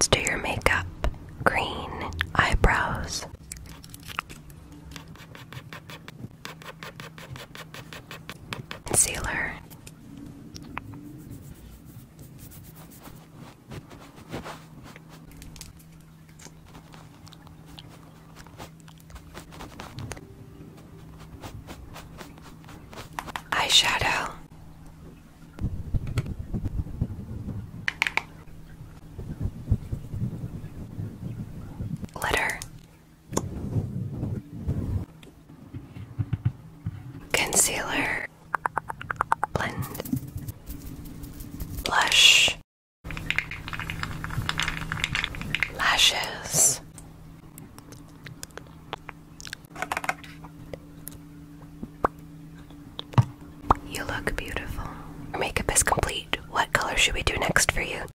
Let's do your makeup. Green eyebrows. Concealer. Eyeshadow. concealer, blend, blush, lashes, you look beautiful.